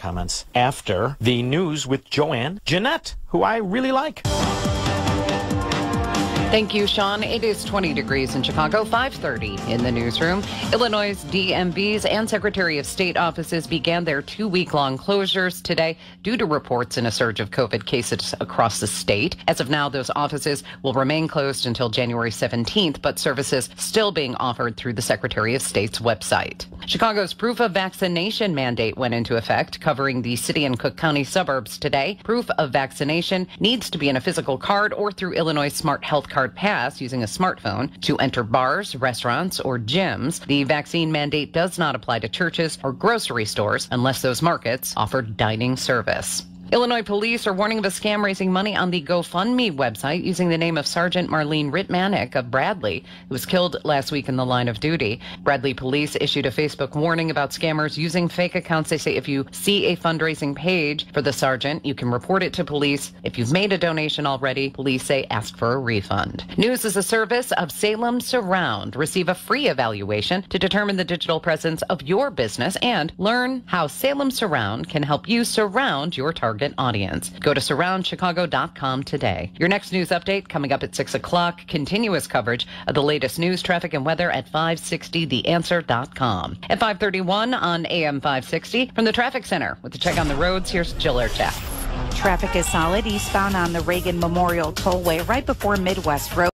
Comments after the news with JoAnn Genette, who I really like. Thank you, Sean. It is 20 degrees in Chicago, 530 in the newsroom. Illinois' DMVs and Secretary of State offices began their two week long closures today due to reports in a surge of COVID cases across the state. As of now, those offices will remain closed until January 17th, but services still being offered through the Secretary of State's website. Chicago's proof of vaccination mandate went into effect, covering the city and Cook County suburbs today. Proof of vaccination needs to be in a physical card or through Illinois Smart Health Card Pass using a smartphone to enter bars, restaurants, or gyms. The vaccine mandate does not apply to churches or grocery stores unless those markets offer dining service. Illinois police are warning of a scam raising money on the GoFundMe website using the name of Sergeant Marlene Rittmanic of Bradley, who was killed last week in the line of duty. Bradley police issued a Facebook warning about scammers using fake accounts. They say if you see a fundraising page for the sergeant, you can report it to police. If you've made a donation already, police say ask for a refund. News is a service of Salem Surround. Receive a free evaluation to determine the digital presence of your business and learn how Salem Surround can help you surround your target target audience. Go to surroundchicago.com today. Your next news update coming up at 6 o'clock. Continuous coverage of the latest news, traffic, and weather at 560theanswer.com. At 531 on AM 560 from the Traffic Center with the check on the roads, here's Jill Erchak. Traffic is solid eastbound on the Reagan Memorial Tollway right before Midwest Road.